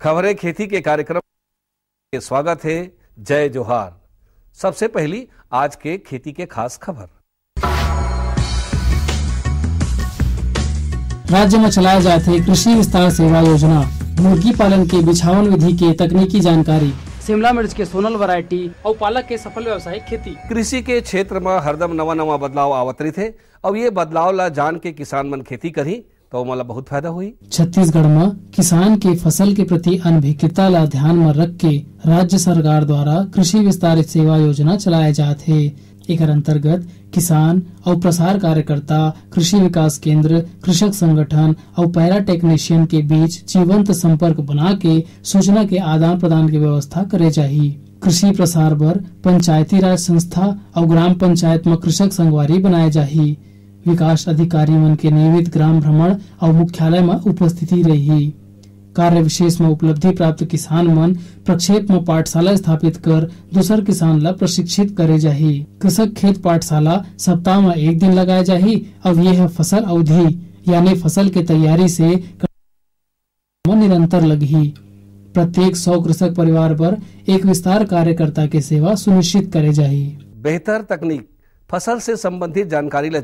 खबरें खेती के कार्यक्रम के स्वागत है। जय जोहार। सबसे पहली आज के खेती के खास खबर। राज्य में चलाए जाते कृषि विस्तार सेवा योजना मुर्गी पालन के बिछावन विधि के तकनीकी जानकारी शिमला मिर्च के सोनल वैरायटी और पालक के सफल व्यावसायिक खेती। कृषि के क्षेत्र में हरदम नवा नवा बदलाव आवत रही थे अब ये बदलाव ला जान के किसान मन खेती करी। तो मला बहुत फ़ायदा हुई। छत्तीसगढ़ में किसान के फ़सल के प्रति अनभिज्ञता ला ध्यान में रख के राज्य सरकार द्वारा कृषि विस्तारित सेवा योजना चलाए जाते एक अंतर्गत किसान और प्रसार कार्यकर्ता, कृषि विकास केंद्र, कृषक संगठन और पैरा टेक्नीशियन के बीच जीवंत संपर्क बना के सूचना के आदान प्रदान की व्यवस्था करे चाहिए कृषि प्रसार बर पंचायती राज संस्था और ग्राम पंचायत में कृषक संगवारी बनाए जाही। विकास अधिकारी मन के नियमित ग्राम भ्रमण और मुख्यालय में उपस्थिति रही। कार्य विशेष में उपलब्धि प्राप्त किसान मन प्रक्षेप में पाठशाला स्थापित कर दूसर किसान ला प्रशिक्षित करे जाही। कृषक खेत पाठशाला सप्ताह में एक दिन लगाए जाही और यह है फ़सल अवधि, यानी फ़सल के तैयारी से निरंतर लगी। प्रत्येक सौ कृषक परिवार पर एक विस्तार कार्यकर्ता के सेवा सुनिश्चित करे जाही। बेहतर तकनीक फ़सल से संबंधित जानकारी ला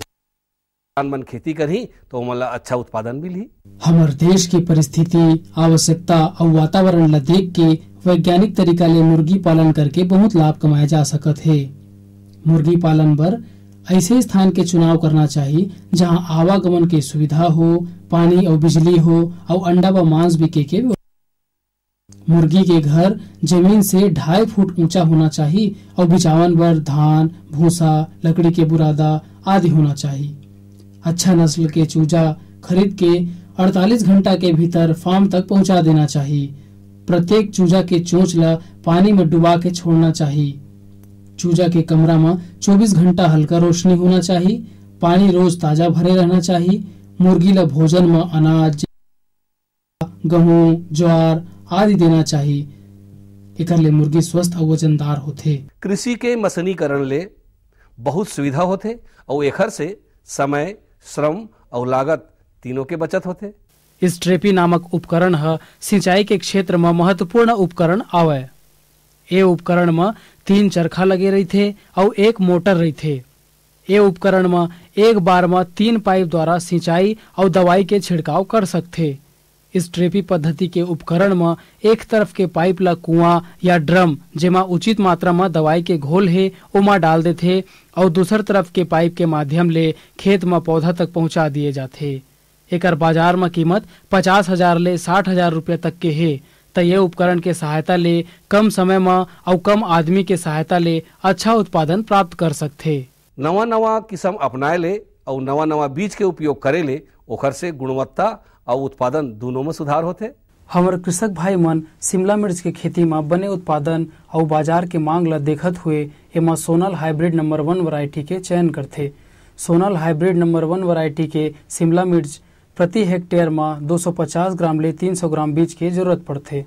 किसान मन खेती करी तो मला अच्छा उत्पादन मिली हमर देश की परिस्थिति, आवश्यकता और वातावरण ला देख के वैज्ञानिक तरीका ले मुर्गी पालन करके बहुत लाभ कमाया जा सकत है। मुर्गी पालन बर ऐसे स्थान के चुनाव करना चाहिए जहाँ आवागमन के सुविधा हो, पानी और बिजली हो और अंडा व मांस बिके के मुर्गी के घर ज़मीन से ढाई फुट ऊँचा होना चाहिए और बिचावन बर धान, भूसा, लकड़ी के बुरादा आदि होना चाहिए अच्छा नस्ल के चूजा खरीद के 48 घंटा के भीतर फार्म तक पहुँचा देना चाहिए। प्रत्येक चूजा के चोंच ला पानी में डुबा के छोड़ना चाहिए। चूजा के कमरा में 24 घंटा हल्का रोशनी होना चाहिए। पानी रोज ताज़ा भरे रहना चाहिए। मुर्गी ला भोजन में अनाज, गेहूँ, ज्वार आदि देना चाहिए। एकर ले मुर्गी स्वस्थ और वजनदार होते कृषि के मशीनीकरण ले बहुत सुविधा होते और एखर से समय श्रम और लागत तीनों के बचत होते। इस ट्रेपी नामक उपकरण ह सिंचाई के क्षेत्र में महत्वपूर्ण उपकरण आवे। ये उपकरण में तीन चरखा लगे रही थे और एक मोटर रही थे ये उपकरण में एक बार में तीन पाइप द्वारा सिंचाई और दवाई के छिड़काव कर सकते इस ट्रेपी पद्धति के उपकरण में एक तरफ़ के पाइप ला कुआँ या ड्रम, जेमा उचित मात्रा में दवाई के घोल है, ओमा डाल देते और दूसर तरफ़ के पाइप के माध्यम ले खेत में पौधा तक पहुँचा दिए जाते एकर बाज़ार में कीमत पचास हज़ार ले साठ हज़ार रूपया तक के है, त ये उपकरण के सहायता ले कम समय में और कम आदमी के सहायता ले अच्छा उत्पादन प्राप्त कर सकते नवा नवा किस्म अपनाए ले और नवा नवा बीज के उपयोग करे ले ओखर से गुणवत्ता और उत्पादन दोनों में सुधार होते। हमारे कृषक भाई मन शिमला मिर्च के खेती में बने उत्पादन और बाज़ार के मांग ला देखत हुए, एमा Sonal hybrid number one variety के चयन करते Sonal hybrid number one variety के शिमला मिर्च प्रति हेक्टेयर में 250 ग्राम ले 300 ग्राम बीज के ज़रूरत पड़ते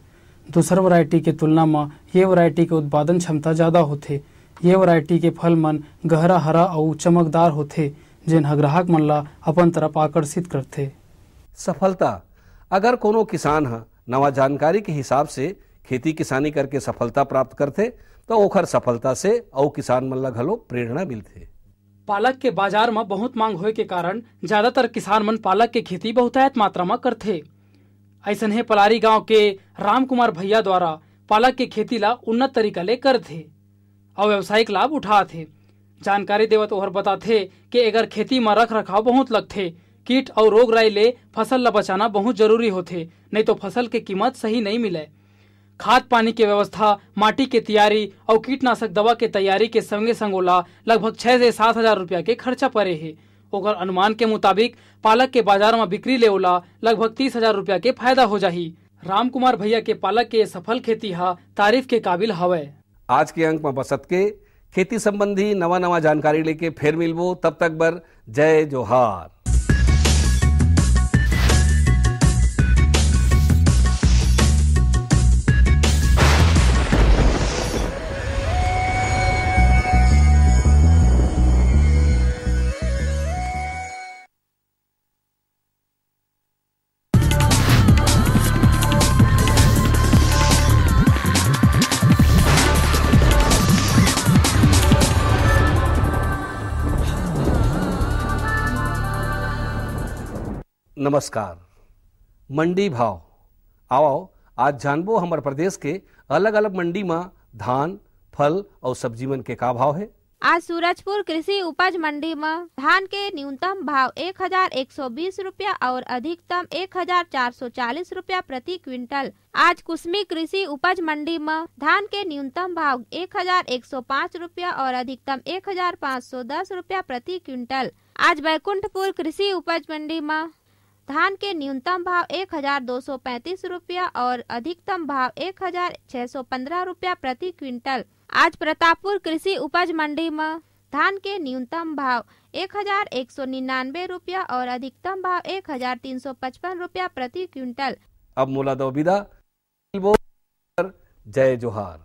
दूसर वैरायटी के तुलना में ये वैरायटी के उत्पादन क्षमता ज़्यादा होते ये वैरायटी के फल मन गहरा, हरा और चमकदार होते जिन ग्राहक मन ला अपन तरफ़ आकर्षित करते सफलता। अगर कोनो किसान ह नवा जानकारी के हिसाब से खेती किसानी करके सफलता प्राप्त करते तो ओखर सफलता से और किसान मन ला घलो प्रेरणा मिलते पालक के बाज़ार में बहुत मांग होए के कारण ज़्यादातर किसान मन पालक के खेती बहुतायत मात्रा में करथे। ऐसन है पलारी गाँव के राम कुमार भैया द्वारा पालक के खेती ला उन्नत तरीका ले करथे और व्यवसायिक लाभ उठाथे। जानकारी देवत ओहर बताथे कि अगर खेती में रख रखाव बहुत लगथे। कीट और रोग राई ले फ़सल ला बचाना बहुत ज़रूरी होथे, नहीं तो फ़सल के कीमत सही नहीं मिले खाद पानी के व्यवस्था, माटी के तैयारी और कीटनाशक दवा के तैयारी के संगे संग ओला लगभग छह से सात हज़ार रूपया के खर्चा पड़े है। ओकर अनुमान के मुताबिक पालक के बाज़ार में बिक्री ले ओला लगभग तीस हज़ार रूपया के फ़ायदा हो जाही। राम कुमार भैया के पालक के सफल खेती हा तारीफ़ के काबिल हवे आज के अंक में बसत के खेती संबंधी नवा नवा जानकारी लेके फिर मिलबो, तब तक बर जय जोहार। नमस्कार। मंडी भाव। आओ आज जानबो हमारे प्रदेश के अलग अलग मंडी में धान, फल और सब्ज़ी मन के का भाव है? आज सूरजपुर कृषि उपज मंडी में धान के न्यूनतम भाव एक हज़ार एक सौ बीस रूपया और अधिकतम एक हज़ार चार सौ चालीस रूपया प्रति क्विंटल। आज कुसमी कृषि उपज मंडी में धान के न्यूनतम भाव एक हज़ार एक सौ पाँच रूपया और अधिकतम एक हज़ार पाँच सौ दस रूपया प्रति क्विंटल। आज बैकुंठपुर कृषि उपज मंडी में धान के न्यूनतम भाव एक हज़ार दो सौ पैंतीस रूपया और अधिकतम भाव एक हज़ार छह सौ पंद्रह रूपया प्रति क्विंटल। आज प्रतापपुर कृषि उपज मंडी में धान के न्यूनतम भाव एक हज़ार एक सौ निन्यानवे रूपया और अधिकतम भाव एक हज़ार तीन सौ पचपन रूपया प्रति क्विंटल। अब मोला दो विदा। जय जोहार।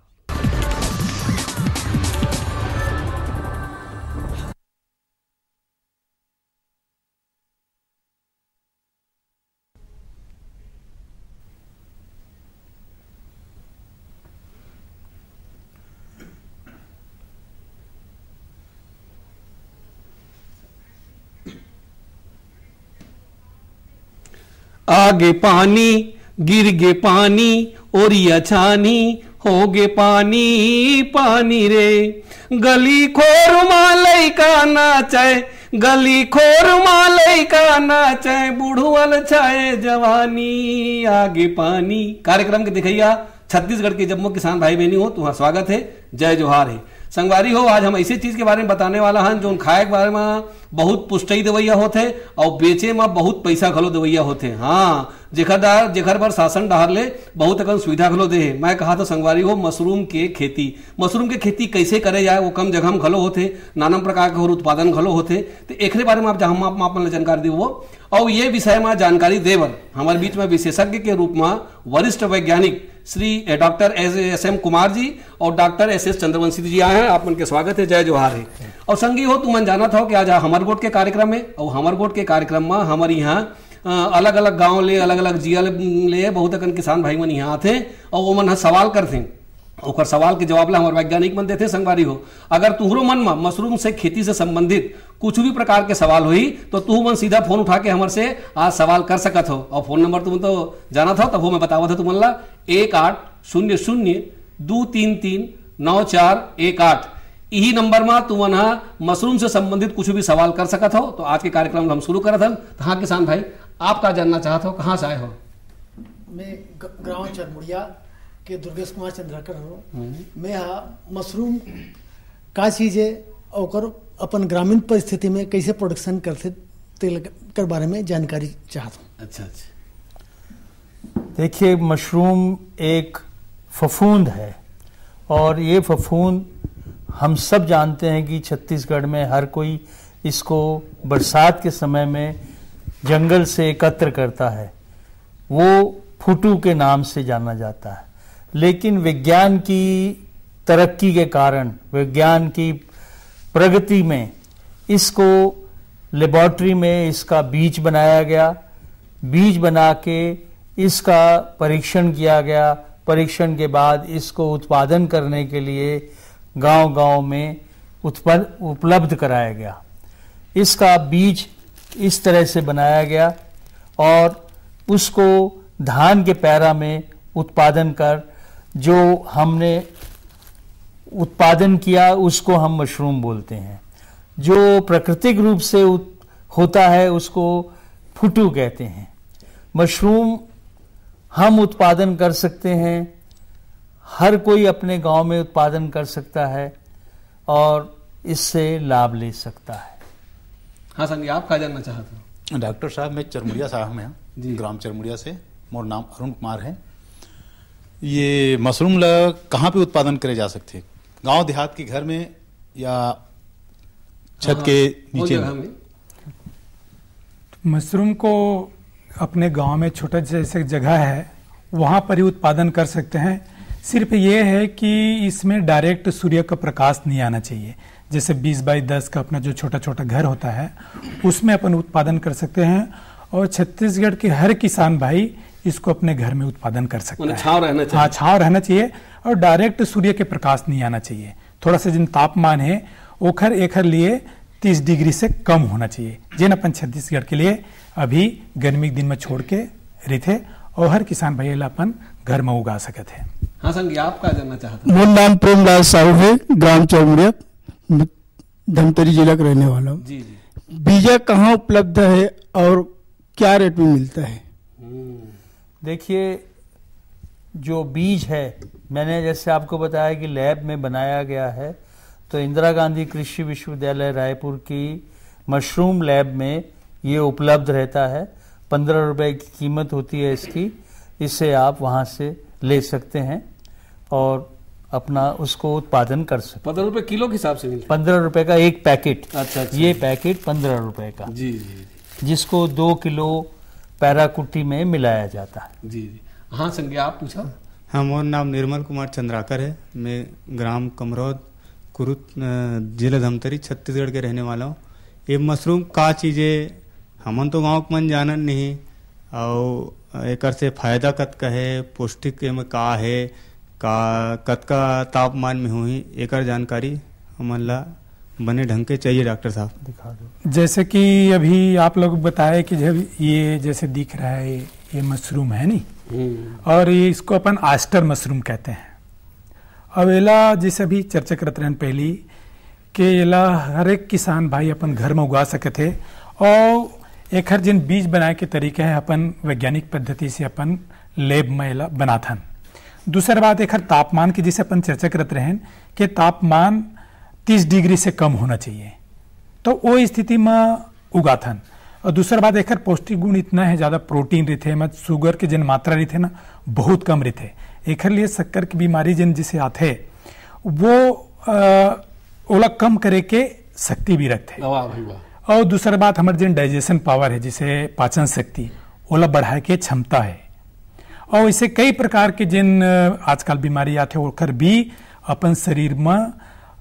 आगे पानी गिर गे पानी ओरिया छानी हो गे पानी पानी रे। गली खोर मालई का नाचे गली खोर मालई का नाचे बुढ़वल छाए जवानी। आगे पानी। कार्यक्रम के दिखैया, छत्तीसगढ़ के जम्मू किसान भाई बहनी हो तुम्हारा स्वागत है। जय जोहार है। संगवारी हो, आज हम ऐसी चीज़ के बारे में बताने वाला हन जो खाए के बारे में बहुत पुष्टई दवैया होते और बेचे में बहुत पैसा खलो दवैया होते हाँ। जेखर जेखर पर शासन डहर ले, बहुत अकन सुविधा खलो दे। मैं कहा तो संगवारी हो, मशरूम के खेती। मशरूम के खेती कैसे करे जाए, वो कम जगह में खलो होते नाना प्रकार के और उत्पादन खलो होते। तो एक बारे में आप जहाँ जानकारी दी वो और ये विषय में जानकारी देवर हमारे बीच में विशेषज्ञ के रूप में वरिष्ठ वैज्ञानिक Shri doctor S S, M Kumar ji और doctor S S, Chandravanshi ji आए हैं। आप उनके स्वागत है। जय जोहार है। और संगी हो, तुम जाना था कि आज हमर गोट के कार्यक्रम में, और हमर गोट के कार्यक्रम में हमारे यहाँ अलग अलग गाँव ले अलग अलग जिया ले, बहुत अकन किसान भाई मन यहाँ आते और वो मन सवाल करते ओकर सवाल के जवाब ला, हमारे वैज्ञानिक मन देते संगवारी हो। अगर तुहरो मन में मशरूम से खेती से संबंधित कुछ भी प्रकार के सवाल हुई तो तू मन सीधा फ़ोन उठा के हमारे आज सवाल कर सकत हो। और फ़ोन नंबर तुम तो जाना था, तब वो मैं बतावा था तुमन ला, एक आठ शून्य शून्य दो तीन तीन नौ चार एक आठ। यही नंबर में तुम मशरूम से संबंधित कुछ भी सवाल कर सकत हो तो आज के कार्यक्रम हम शुरू करत हम तो हाँ किसान भाई आप क्या जानना चाहते हो, कहाँ से आए हो? मैं गाँव चरमुड़िया के दुर्गेश कुमार चंद्राकर हो। मैं यहाँ मशरूम का चीज़ है और अपन ग्रामीण परिस्थिति में कैसे प्रोडक्शन करते तेल कर बारे में जानकारी चाहता हूँ। अच्छा अच्छा। देखिए मशरूम एक फफूंद है और ये फफूंद हम सब जानते हैं कि छत्तीसगढ़ में हर कोई इसको बरसात के समय में जंगल से एकत्र करता है। वो फुटू के नाम से जाना जाता है। लेकिन विज्ञान की तरक्की के कारण, विज्ञान की प्रगति में, इसको लेबॉर्ट्री में इसका बीज बनाया गया। बीज बना के इसका परीक्षण किया गया। परीक्षण के बाद इसको उत्पादन करने के लिए गांव-गांव में उपलब्ध कराया गया। इसका बीज इस तरह से बनाया गया और उसको धान के पैरा में उत्पादन कर जो हमने उत्पादन किया उसको हम मशरूम बोलते हैं। जो प्राकृतिक रूप से होता है उसको फुटू कहते हैं। मशरूम हम उत्पादन कर सकते हैं। हर कोई अपने गाँव में उत्पादन कर सकता है और इससे लाभ ले सकता है। हाँ संगी आप क्या जानना चाहते हो? डॉक्टर साहब मैं चरमुड़िया साहब में जी। ग्राम चरमुड़िया से। मोर नाम अरुण कुमार है। ये मशरूम कहाँ पे उत्पादन करे जा सकते? हैं गाँव देहात के घर में या छत के नीचे में? मशरूम को अपने गाँव में छोटा जैसे जगह है वहाँ पर ही उत्पादन कर सकते हैं। सिर्फ़ ये है कि इसमें डायरेक्ट सूर्य का प्रकाश नहीं आना चाहिए। जैसे 20 बाई 10 का अपना जो छोटा छोटा घर होता है उसमें अपन उत्पादन कर सकते हैं। और छत्तीसगढ़ के हर किसान भाई इसको अपने घर में उत्पादन कर सकते हैं। छाव रहना चाहिए। हाँ छाव रहना चाहिए और डायरेक्ट सूर्य के प्रकाश नहीं आना चाहिए। थोड़ा सा जिन तापमान है ओखर एखर लिए तीस डिग्री से कम होना चाहिए। जिन अपन छत्तीसगढ़ के लिए अभी गर्मी के दिन में छोड़ के रहे और हर किसान भाई अपन घर में उगा सकते हैं। हाँ संगी आप क्या जानना चाहते मोर नाम प्रेमलाल साहू है ग्राम चौमुड़िया धमतरी जिला का रहने वाला हूँ। जी जी। बीजा कहाँ उपलब्ध है और क्या रेट में मिलता है? देखिए जो बीज है मैंने जैसे आपको बताया कि लैब में बनाया गया है तो इंदिरा गांधी कृषि विश्वविद्यालय रायपुर की मशरूम लैब में ये उपलब्ध रहता है। पंद्रह रुपए की कीमत होती है इसकी इसे आप वहाँ से ले सकते हैं और अपना उसको उत्पादन कर सकते पंद्रह रुपए किलो के हिसाब से मिलता पंद्रह रुपए का एक पैकेट। अच्छा, अच्छा। ये पैकेट पंद्रह रुपए का। जी जी। जिसको दो किलो पैराकुटी में मिलाया जाता है। जी जी। हाँ संगी आप पूछा। हाँ मोर नाम निर्मल कुमार चंद्राकर है। मैं ग्राम कमरौद कुरुत जिला धमतरी छत्तीसगढ़ के रहने वाला हूँ। ये मशरूम का चीज़ है हमन तो गाँव के मन जानन नहीं और एकर से फ़ायदा कतका है पौष्टिक में का है का कतका तापमान में हुई एकर जानकारी हमन ला बने ढंग के चाहिए डॉक्टर साहब। दिखा दो। जैसे कि अभी आप लोग बताए कि जब ये जैसे दिख रहा है ये मशरूम है नहीं? और ये इसको अपन आस्टर मशरूम कहते हैं। अब एला जैसे अभी चर्चा करते रहन पहली कि एला हर एक किसान भाई अपन घर में उगा सके थे और एक हर जिन बीज बनाए के तरीके है अपन वैज्ञानिक पद्धति से अपन लेब में एला बनाथन। दूसरा बात एक हर तापमान की जिसे अपन चर्चा करते रहे कि तापमान 30 डिग्री से कम होना चाहिए। तो वो स्थिति में उगाथन। और दूसरा बात एक पौष्टिक गुण इतना है ज़्यादा प्रोटीन रहते मत शुगर के जिन मात्रा रहते ना बहुत कम रहते एक लिए शक्कर की बीमारी जिन जिसे आते वो ओला कम करे के शक्ति भी रखते और दूसरा बात हमारे जिन डाइजेशन पावर है जिसे पाचन शक्ति ओला बढ़ाए के क्षमता है। और इसे कई प्रकार के जिन आजकल बीमारी आते ओकर भी अपन शरीर में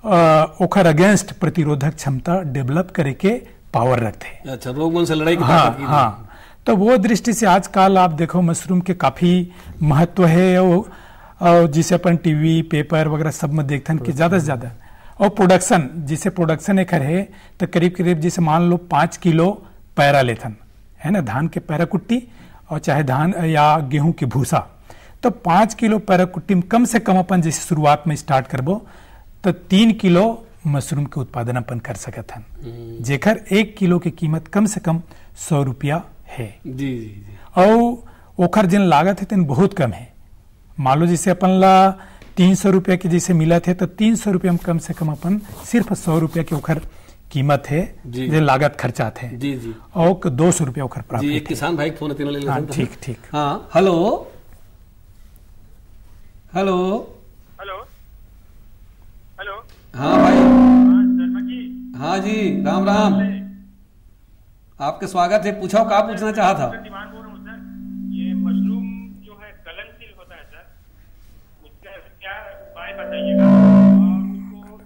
ओकर अगेंस्ट प्रतिरोधक क्षमता डेवलप करे के पावर रखते अच्छा रोगन से लड़ाई की हाँ हाँ। तो वो दृष्टि से आजकल आप देखो मशरूम के काफ़ी महत्व है और, जिसे अपन टीवी पेपर वगैरह सब में देखते हैं कि ज़्यादा से ज़्यादा। और प्रोडक्शन जिसे प्रोडक्शन एक है तो करीब करीब जैसे मान लो पाँच किलो पैरा लेथन है ना धान के पैरा कुट्टी और चाहे धान या गेहूँ की भूसा। तो पाँच किलो पैरा कुट्टी में कम से कम अपन जैसे शुरुआत में स्टार्ट करबो तो तीन किलो मशरूम के उत्पादन अपन कर सकत हन। जेकर एक किलो की कीमत कम से कम सौ रुपया है। जी जी जी। और ओखर जिन लागत है तेन बहुत कम है। मान लो जैसे अपन ला तीन सौ रुपया के जैसे मिला थे तो तीन सौ रुपया में कम से कम अपन सिर्फ़ सौ रुपया के ओखर कीमत है जी। जो लागत खर्चा थे जी जी। और दो सौ रुपया ओखर प्राप्त जी एक किसान भाई फ़ोन तीनों ले लेते हाँ। ठीक ठीक। हाँ हेलो। हेलो। हेलो। हाँ भाई। हाँ जी। हाँ राम राम। आपके स्वागत है। पूछो क्या पूछना चाहा था? सर दीवान बोल रहा हूँ ये मशरूम जो है गलनशील होता है सर। उसका क्या उपाय बताइएगा? और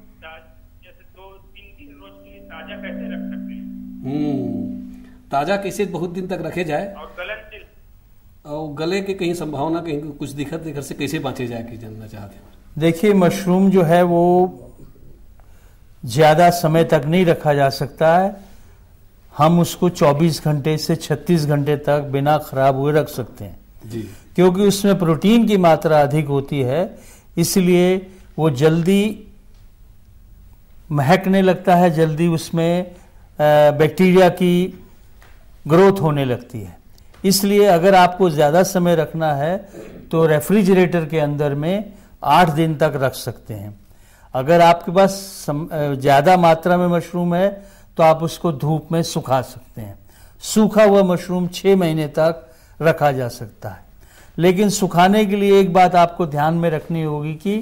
जैसे दो तीन तीन रोज के लिए ताज़ा कैसे रख सकते हैं? हम्म। ताज़ा कैसे बहुत दिन तक रखे जाए? और और गले के कहीं संभावना कहीं कुछ दिक्कत दिक्कत से कैसे बचे जाए कि जानना चाहते हैं? देखिए मशरूम जो है वो ज़्यादा समय तक नहीं रखा जा सकता है। हम उसको 24 घंटे से 36 घंटे तक बिना खराब हुए रख सकते हैं। जी। क्योंकि उसमें प्रोटीन की मात्रा अधिक होती है इसलिए वो जल्दी महकने लगता है जल्दी उसमें बैक्टीरिया की ग्रोथ होने लगती है। इसलिए अगर आपको ज़्यादा समय रखना है तो रेफ्रिजरेटर के अंदर में आठ दिन तक रख सकते हैं। अगर आपके पास ज़्यादा मात्रा में मशरूम है तो आप उसको धूप में सुखा सकते हैं। सूखा हुआ मशरूम छः महीने तक रखा जा सकता है। लेकिन सुखाने के लिए एक बात आपको ध्यान में रखनी होगी कि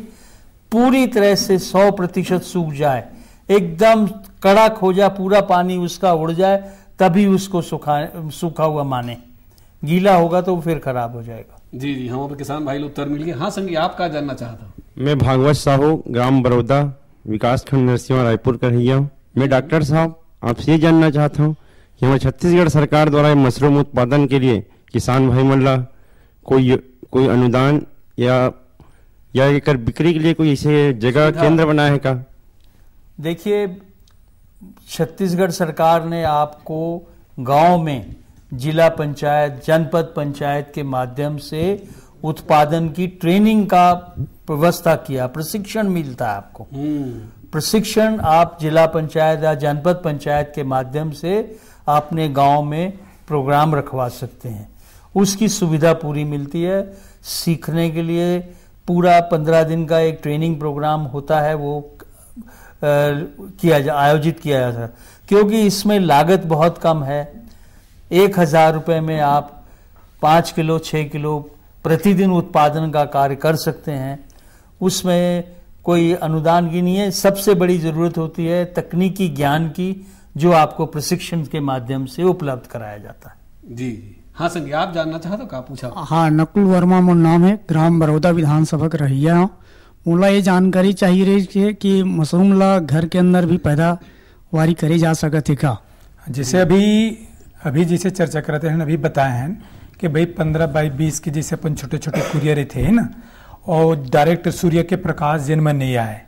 पूरी तरह से 100 प्रतिशत सूख जाए। एकदम कड़क हो जाए, पूरा पानी उसका उड़ जाए, तभी उसको सुखा, सूखा हुआ माने। गीला होगा तो फिर खराब हो जाएगा। जी जी हम अब किसान भाई लोग उत्तर मिल गए। हाँ संगी आप क्या जानना चाहता हूँ। मैं भागवत साहू ग्राम बड़ौदा विकास खंड नरसिंह रायपुर का रहिया हूँ। मैं डॉक्टर साहब आपसे ये जानना चाहता हूँ कि हमारे छत्तीसगढ़ सरकार द्वारा मशरूम उत्पादन के लिए किसान भाई मन ला कोई कोई अनुदान या या एकर बिक्री के लिए कोई ऐसे जगह केंद्र बना है का? देखिए छत्तीसगढ़ सरकार ने आपको गाँव में जिला पंचायत जनपद पंचायत के माध्यम से उत्पादन की ट्रेनिंग का व्यवस्था किया प्रशिक्षण मिलता है आपको। प्रशिक्षण आप जिला पंचायत या जनपद पंचायत के माध्यम से अपने गाँव में प्रोग्राम रखवा सकते हैं। उसकी सुविधा पूरी मिलती है। सीखने के लिए पूरा पंद्रह दिन का एक ट्रेनिंग प्रोग्राम होता है वो अ, किया जा आयोजित किया जाता है। क्योंकि इसमें लागत बहुत कम है एक हज़ार रुपये में आप पाँच किलो छः किलो प्रतिदिन उत्पादन का कार्य कर सकते हैं। उसमें कोई अनुदान की नहीं है। सबसे बड़ी ज़रूरत होती है तकनीकी ज्ञान की जो आपको प्रशिक्षण के माध्यम से उपलब्ध कराया जाता है। जी जी। हाँ संगी आप जानना चाहते हो का पूछा। हाँ नकुल वर्मा मोर नाम है ग्राम बड़ौदा विधानसभा का रहिया हूँ। मोला ये जानकारी चाहिए रही है कि मशरूम ला घर के अंदर भी पैदावारी करी जा सकत है का? जैसे अभी अभी जैसे चर्चा करते हैं अभी बताए हैं कि भाई पंद्रह बाई बीस के जैसे अपन छोटे छोटे कुरियर थे ना? और डायरेक्ट सूर्य के प्रकाश जिन में नहीं आए।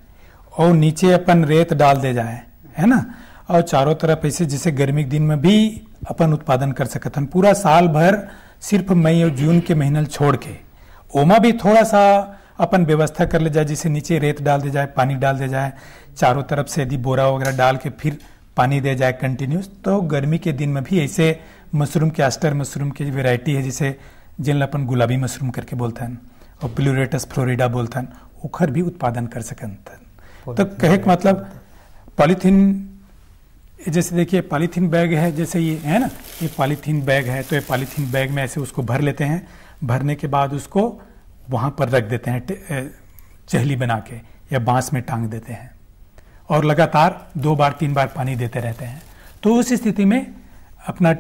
और नीचे अपन रेत डाल दे जाए, है ना? और चारों तरफ़ ऐसे जैसे गर्मी के दिन में भी अपन उत्पादन कर सकते हैं। पूरा साल भर सिर्फ़ मई और जून के महीने छोड़ के। ओमा भी थोड़ा सा अपन व्यवस्था कर ले जाए, जैसे नीचे रेत डाल दे जाए, पानी डाल दे जाए, चारों तरफ़ से यदि बोरा वगैरह डाल के फिर पानी दे जाए कंटिन्यूस तो गर्मी के दिन में भी ऐसे मशरूम के आस्टर मशरूम की वेराइटी है जिसे जिन अपन गुलाबी मशरूम करके बोलते हैं और प्लूरेटस फ्लोरिडा बोलते हैं ओखर भी उत्पादन कर सकते हैं। तो कहे के मतलब पॉलीथीन जैसे देखिए पॉलीथीन बैग है जैसे ये है ना? ये पॉलीथीन बैग है तो ये पॉलीथीन बैग में ऐसे उसको भर लेते हैं भरने के बाद उसको वहाँ पर रख देते हैं चहली बना के या बाँस में टांग देते हैं। और लगातार दो बार तीन बार पानी देते रहते हैं। तो उस स्थिति में अपना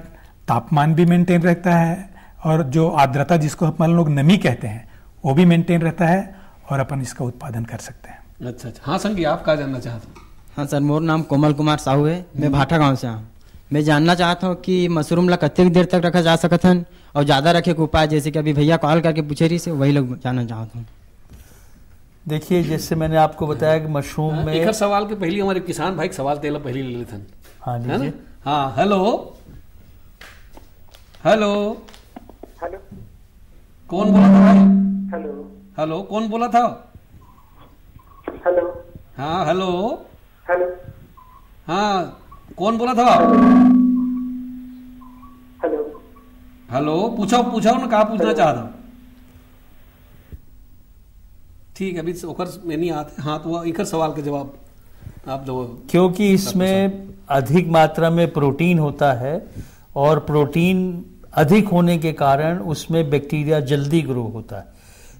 तापमान भी मेंटेन रहता है और जो आर्द्रता जिसको अपन लोग नमी कहते हैं वो भी मेंटेन रहता है और अपन इसका उत्पादन कर सकते हैं। अच्छा अच्छा। हाँ संगी आप क्या जानना चाहते हो? हाँ सर मोर नाम कोमल कुमार साहू है। मैं भाटा गाँव से हूँ। मैं जानना चाहता हूँ कि मशरूम ला कतेक देर तक रखा जा सकत हन और ज़्यादा रखे के उपाय जैसे कि अभी भैया कॉल करके पूछे रही से वही लोग जानना चाहता हूँ। देखिए जैसे मैंने आपको बताया कि मशरूम में एक सवाल के पहले हमारे किसान भाई सवाल तेला पहले ले लेते हैं। हाँ है लीजिए। हाँ हेलो। हेलो। हेलो। कौन बोला था भाई? हेलो। हेलो कौन बोला था? हेलो। हाँ हेलो। हेलो। हाँ कौन बोला था? हेलो। हेलो पूछो पूछो ना कहा पूछना चाहता हूँ ठीक है अभी ओकर में नहीं आते हाँ तो एक सवाल के जवाब आप दो क्योंकि इसमें अधिक मात्रा में प्रोटीन होता है और प्रोटीन अधिक होने के कारण उसमें बैक्टीरिया जल्दी ग्रो होता है।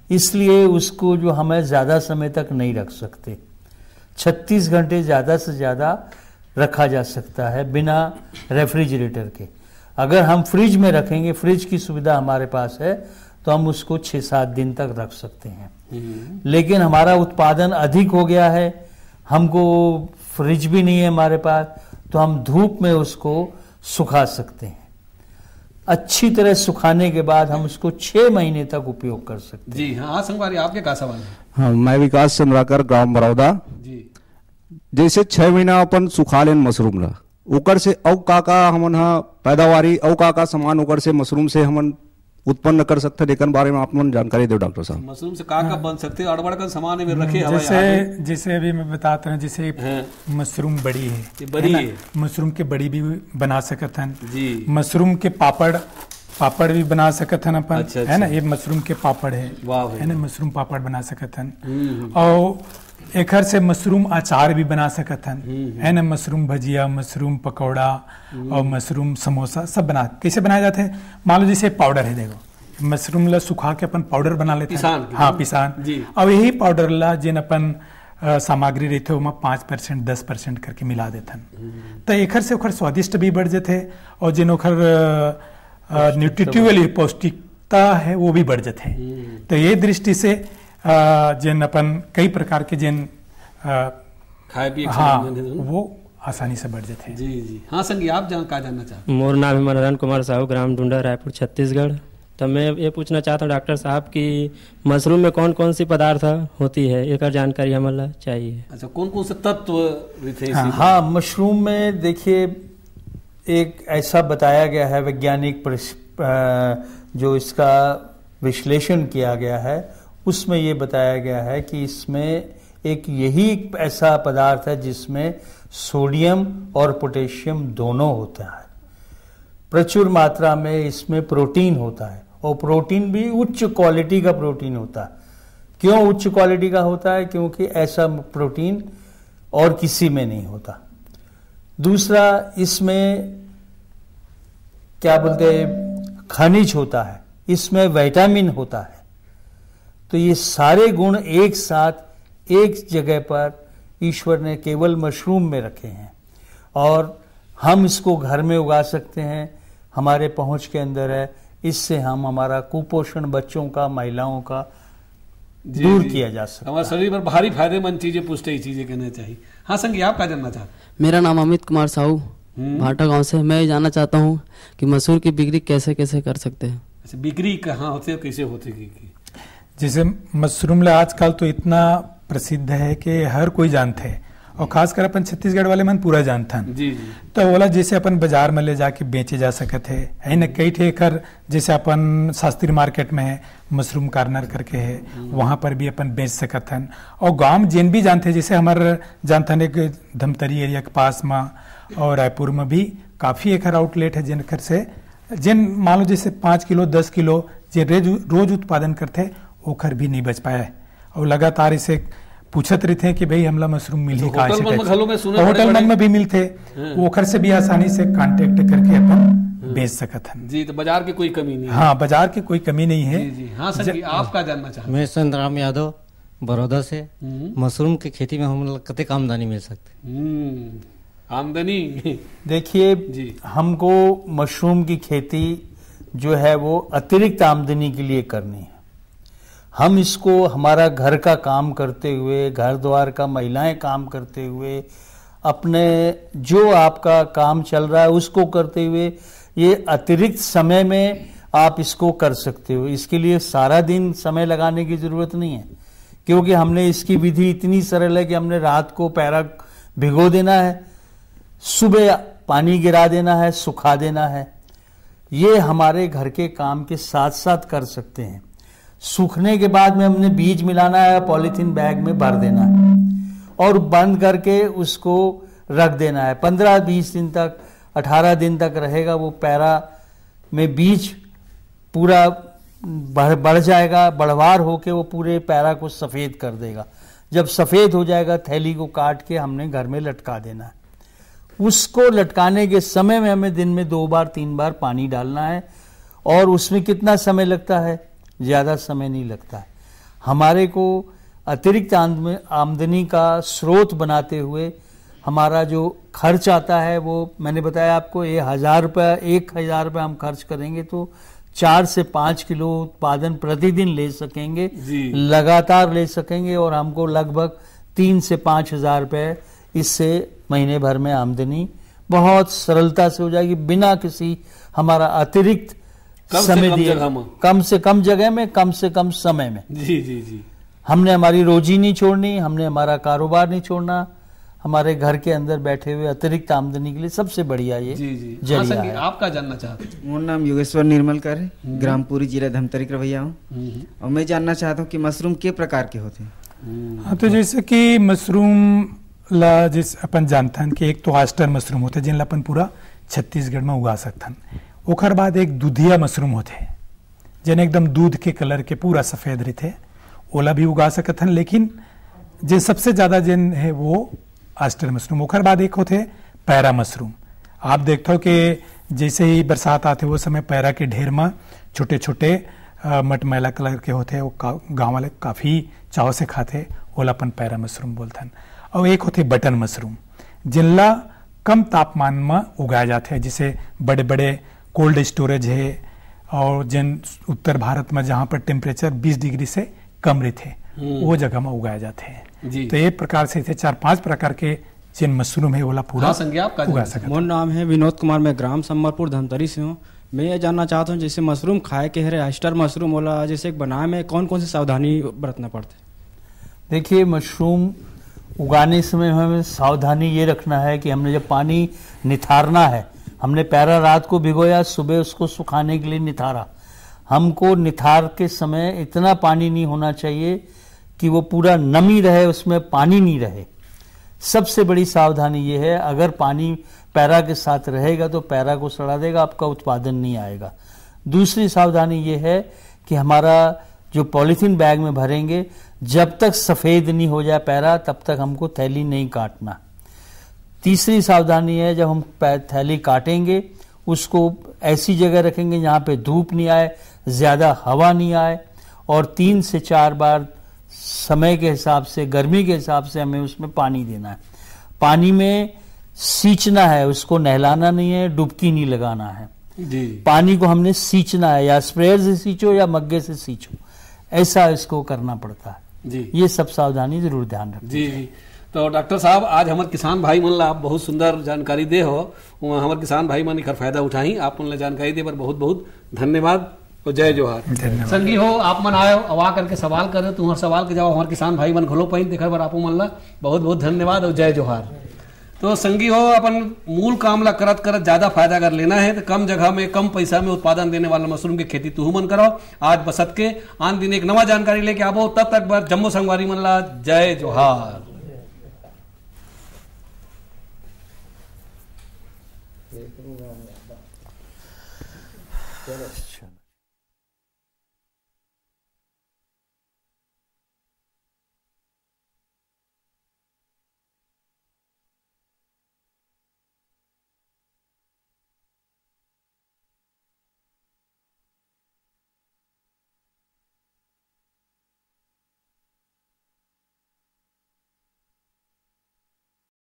इसलिए उसको जो हमें ज़्यादा समय तक नहीं रख सकते। 36 घंटे ज़्यादा से ज़्यादा रखा जा सकता है बिना रेफ्रिजरेटर के। अगर हम फ्रिज में रखेंगे फ्रिज की सुविधा हमारे पास है तो हम उसको छः सात दिन तक रख सकते हैं। लेकिन हमारा उत्पादन अधिक हो गया है हमको फ्रिज भी नहीं है हमारे पास तो हम धूप में उसको सुखा सकते हैं। अच्छी तरह सुखाने के बाद हम उसको छह महीने तक उपयोग कर सकते जी हाँ। संगवारी आपके क्या सवाल है? हाँ मैं विकास चंद्राकर ग्राम बड़ौदा। जी। जैसे छह महीना अपन सुखा लेन मशरूम ला ओकर से औ का का हमन हा पैदावारी औ का का सामान ओकर से मशरूम से हमन उत्पन्न कर सकते हैं एकर बारे में आप मन जानकारी दो डॉक्टर साहब। मशरूम से का का बन सकते हैं? अड़बड़ का सामान में रखे जैसे जैसे अभी मैं बताता हूँ जैसे मशरूम बड़ी है बड़ी? है। मशरूम के बड़ी भी बना सकत जी। मशरूम के पापड़ पापड़ भी बना सकत हन अपन अच्छा, है ना? अच्छा। ये मशरूम के पापड़ है है ना? मशरूम पापड़ बना सकत हन। हम्म, और एकर से मशरूम अचार भी बना सकत हन। है ना मशरूम भजिया मशरूम पकौड़ा और मशरूम समोसा सब बना कैसे बनाए जाते हैं? मान लो जैसे पाउडर है देखो। मशरूम ला सुखा के अपन पाउडर बना लेते हैं। हाँ पिसान। अब यही पाउडर ला जिन अपन सामग्री रहते ओमा पाँच परसेंट दस परसेंट करके मिला देथन तो एकर से ओकर स्वादिष्ट भी बढ़ जाते और जिन ओकर न्यूट्रिटिवली पौष्टिकता है। वो भी बढ़ जाते तो ये दृष्टि से जिन अपन कई प्रकार के जिन खाए पिए हाँ वो आसानी से बढ़ जाते हैं। जी जी। हाँ संगी आप जान का जानना चाहते मोर नाम है मनोरंजन कुमार साहू ग्राम डूंडा रायपुर छत्तीसगढ़। तो मैं ये पूछना चाहता हूँ डॉक्टर साहब कि मशरूम में कौन कौन सी पदार्थ होती है? एक जानकारी हमें चाहिए। अच्छा कौन कौन से तत्व हाँ, हाँ मशरूम में देखिए एक ऐसा बताया गया है वैज्ञानिक जो इसका विश्लेषण किया गया है उसमें ये बताया गया है कि इसमें एक यही ऐसा पदार्थ है जिसमें सोडियम और पोटेशियम दोनों होता है। प्रचुर मात्रा में इसमें प्रोटीन होता है और प्रोटीन भी उच्च क्वालिटी का प्रोटीन होता है। क्यों उच्च क्वालिटी का होता है? क्योंकि ऐसा प्रोटीन और किसी में नहीं होता। दूसरा, इसमें क्या बोलते हैं? खनिज होता है। इसमें विटामिन होता है। तो ये सारे गुण एक साथ एक जगह पर ईश्वर ने केवल मशरूम में रखे हैं। और हम इसको घर में उगा सकते हैं हमारे पहुँच के अंदर है। इससे हम हमारा कुपोषण बच्चों का महिलाओं का जी, दूर जी। किया जा सकता हमारे शरीर पर भारी फ़ायदेमंद चीज़ें पुष्टि चीज़ें कहना चाहिए। हाँ संगी आप क्या जानना चाहते मेरा नाम अमित कुमार साहू हम्म। भाटा गाँव से। मैं जानना चाहता हूँ कि मसूर की बिक्री कैसे कैसे कर सकते हैं? अच्छा बिक्री कहाँ होती है कैसे होती है की जैसे मशरूम ला आजकल तो इतना प्रसिद्ध है कि हर कोई जानते हैं। और खासकर अपन छत्तीसगढ़ वाले मन पूरा जानता जी जी। तो बोला जैसे अपन बाज़ार में ले जाके बेचे जा सकते है। है न कई ठे कर जैसे अपन शास्त्री मार्केट में है मशरूम कार्नर करके है वहाँ पर भी अपन बेच सकत हन और गाँव में जिन भी जानते जैसे हमारे जानते हैं एक धमतरी एरिया के पास में और रायपुर में भी काफ़ी एक आउटलेट है जिनकर से। जिन मान लो जैसे पाँच किलो दस किलो जे रोज रोज उत्पादन करते ओखर भी नहीं बच पाया है। और लगातार इसे पूछत रहते हैं कि भाई हमला मशरूम मिल ही तो होटल मन में और बड़े होटल मन में भी मिलते। हाँ। ओखर से भी आसानी से कांटेक्ट करके अपन बेच सकत हन जी तो बाज़ार की कोई कमी नहीं हाँ। बाज़ार की कोई कमी नहीं है। जी जी। हाँ संगी आप क्या जानना चाहते मैं संतराम यादव बड़ौदा से। हम्म। मशरूम की खेती में हम लोग कतेक आमदनी मिल सकते हम्म, आमदनी। देखिए हमको मशरूम की खेती जो है वो अतिरिक्त आमदनी के लिए करनी है। हम इसको हमारा घर का काम करते हुए, घर द्वार का महिलाएँ काम करते हुए, अपने जो आपका काम चल रहा है उसको करते हुए, ये अतिरिक्त समय में आप इसको कर सकते हो। इसके लिए सारा दिन समय लगाने की ज़रूरत नहीं है, क्योंकि हमने इसकी विधि इतनी सरल है कि हमने रात को पैरा भिगो देना है, सुबह पानी गिरा देना है, सुखा देना है। ये हमारे घर के काम के साथ साथ कर सकते हैं। सूखने के बाद में हमने बीज मिलाना है, पॉलीथीन बैग में भर देना है और बंद करके उसको रख देना है। पंद्रह बीस दिन तक, अठारह दिन तक रहेगा, वो पैरा में बीज पूरा बढ़ बढ़ जाएगा, बढ़वार होके वो पूरे पैरा को सफ़ेद कर देगा। जब सफ़ेद हो जाएगा, थैली को काट के हमने घर में लटका देना है। उसको लटकाने के समय में हमें दिन में दो बार, तीन बार पानी डालना है और उसमें कितना समय लगता है? ज़्यादा समय नहीं लगता। है हमारे को अतिरिक्त आमद- आमदनी का स्रोत बनाते हुए हमारा जो खर्च आता है वो मैंने बताया आपको ये हज़ार रुपया एक हज़ार रुपया हम खर्च करेंगे तो चार से पाँच किलो उत्पादन प्रतिदिन ले सकेंगे लगातार ले सकेंगे और हमको लगभग तीन से पाँच हज़ार रुपये इससे महीने भर में आमदनी बहुत सरलता से हो जाएगी। बिना किसी हमारा अतिरिक्त समय कम दिए। कम से कम जगह में कम से कम समय में। जी जी जी। हमने हमारी रोजी नहीं छोड़नी हमने हमारा कारोबार नहीं छोड़ना। हमारे घर के अंदर बैठे हुए अतिरिक्त आमदनी के लिए सबसे बढ़िया ये जी जी। हाँ ज़रिया है। जानना चाहते हैं? मोर नाम योगेश्वर निर्मलकर है। ग्रामपुरी जिला धमतरी के भैया हूँ। हम्म। और मैं जानना चाहता हूँ कि मशरूम के प्रकार के होते हैं। हाँ तो जैसे कि मशरूम ला जिस अपन जानते हैं कि एक तो आस्टर मशरूम होते जिन ला अपन पूरा छत्तीसगढ़ में उगा सकथन ओकर बाद एक दूधिया मशरूम होते जिन एकदम दूध के कलर के पूरा सफ़ेद रहते ओला भी उगा सकथन लेकिन जे सबसे ज़्यादा जिन है वो आस्टर मशरूम। ओकर बाद एक होते पैरा मशरूम। आप देखते हो कि जैसे ही बरसात आते वो समय पैरा के ढेर में छोटे छोटे मटमैला कलर के होते वो का, गाँव वाले काफ़ी चाव से खाते ओला अपन पैरा मशरूम बोलते हैं। और एक होते बटन मशरूम जिनला कम तापमान में उगाए जाते हैं जिसे बड़े बड़े कोल्ड स्टोरेज है और जिन उत्तर भारत में जहाँ पर टेम्परेचर 20 डिग्री से कम रहते हम्म। वो जगह में उगाए जाते हैं। जी। तो ये प्रकार से थे चार पाँच प्रकार के जिन मशरूम है ओला पूरा हाँ, संज्ञा, आप का उगा सकते मोर नाम है विनोद कुमार मैं ग्राम सम्मरपुर धमतरी से हूँ। मैं ये जानना चाहता हूँ जैसे मशरूम खाए के हरे आइस्टर मशरूम होला जैसे बनाए में कौन कौन सी सावधानी बरतना पड़ते देखिए मशरूम उगाने समय हमें सावधानी ये रखना है कि हमने जब पानी निथारना है हमने पैरा रात को भिगोया, सुबह उसको सुखाने के लिए निथारा। हमको निथार के समय इतना पानी नहीं होना चाहिए कि वो पूरा नमी रहे, उसमें पानी नहीं रहे। सबसे बड़ी सावधानी ये है, अगर पानी पैरा के साथ रहेगा तो पैरा को सड़ा देगा, आपका उत्पादन नहीं आएगा। दूसरी सावधानी ये है कि हमारा जो पॉलीथीन बैग में भरेंगे, जब तक सफ़ेद नहीं हो जाए पैरा, तब तक हमको थैली नहीं काटना। तीसरी सावधानी है जब हम थैली काटेंगे उसको ऐसी जगह रखेंगे जहाँ पे धूप नहीं आए ज़्यादा हवा नहीं आए और तीन से चार बार समय के हिसाब से गर्मी के हिसाब से हमें उसमें पानी देना है। पानी में सींचना है उसको नहलाना नहीं है डुबकी नहीं लगाना है। जी। पानी को हमने सींचना है या स्प्रेयर से सींचो या मग्गे से सींचो। ऐसा इसको करना पड़ता है। जी। ये सब सावधानी ज़रूर ध्यान रखें जी जी। तो डॉक्टर साहब आज हमारे किसान भाई मन ला आप बहुत सुंदर जानकारी दे हो। हमारे किसान भाई मन एकर फ़ायदा उठाई आप मन ला जानकारी दे पर बहुत बहुत धन्यवाद और जय जोहार। संगी हो आप मन आयो अब आ करके सवाल करे तुम्हारे सवाल के जवाब हमारे किसान भाई मन घलो पाई देखे पर आपो मन ला बहुत बहुत धन्यवाद और जय जोहार। तो संगी हो अपन मूल काम ला करत करत ज़्यादा फ़ायदा अगर लेना है तो कम जगह में कम पैसा में उत्पादन देने वाला मशरूम की खेती तू मन करो। आज बसत के आन दिन एक नवा जानकारी लेके आवो तब तक बार जम्मू संगवारी मन ला जय जोहार। चलो